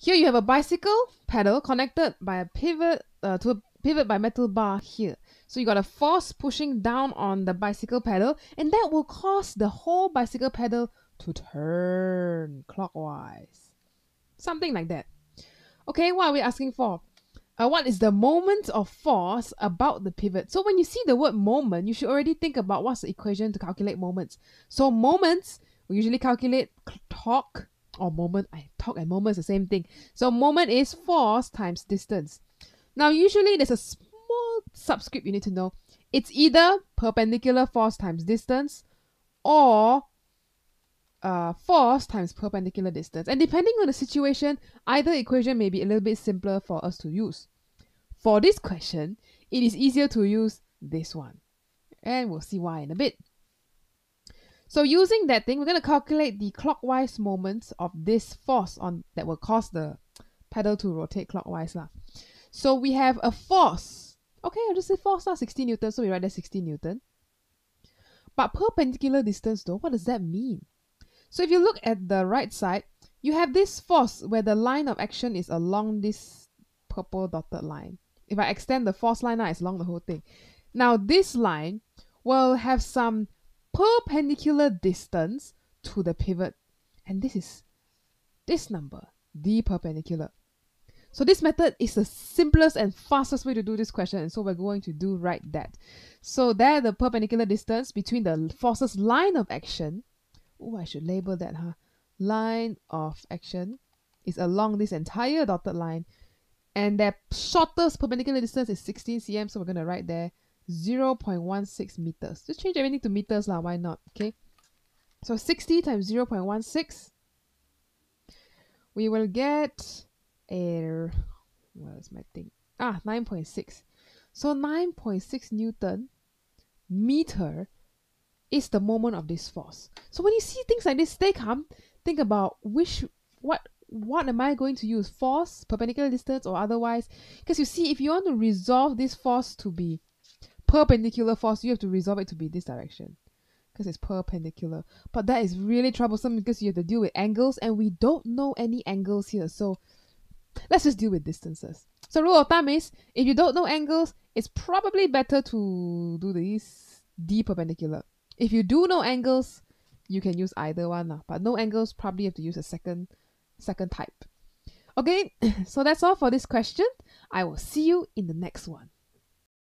Here you have a bicycle pedal connected by a pivot uh, to a pivot by metal bar here. So you got a force pushing down on the bicycle pedal and that will cause the whole bicycle pedal to turn clockwise. Something like that. Okay, what are we asking for? Uh, what is the moment of force about the pivot? So when you see the word moment, you should already think about what's the equation to calculate moments. So moments, we usually calculate torque or moment. I torque and moment is the same thing. So moment is force times distance. Now usually there's a small subscript you need to know. It's either perpendicular force times distance or uh, force times perpendicular distance. And depending on the situation, either equation may be a little bit simpler for us to use. For this question, it is easier to use this one. And we'll see why in a bit. So using that thing, we're going to calculate the clockwise moments of this force on that will cause the pedal to rotate clockwise. Lah. So we have a force. Okay, I'll just say force now 60 newton, so we write that 60 newton. But perpendicular distance though, what does that mean? So if you look at the right side, you have this force where the line of action is along this purple dotted line. If I extend the force line now, it's along the whole thing. Now this line will have some perpendicular distance to the pivot. And this is this number, the perpendicular. So this method is the simplest and fastest way to do this question. And so we're going to do right that. So there, the perpendicular distance between the force's line of action. Oh, I should label that, huh? Line of action is along this entire dotted line. And their shortest perpendicular distance is 16 cm. So we're going to write there 0.16 meters. Just change everything to meters lah, why not? Okay. So 60 times 0.16, we will get a, where's my thing? Ah, 9.6. So 9.6 Newton meter is the moment of this force. So when you see things like this, stay calm. Think about which, what, what am I going to use? Force, perpendicular distance, or otherwise? Because you see, if you want to resolve this force to be perpendicular force, you have to resolve it to be this direction because it's perpendicular. But that is really troublesome because you have to deal with angles and we don't know any angles here. So let's just deal with distances. So rule of thumb is if you don't know angles, it's probably better to do this D perpendicular. If you do know angles, you can use either one. But no angles, probably have to use a second second type. Okay, so that's all for this question. I will see you in the next one.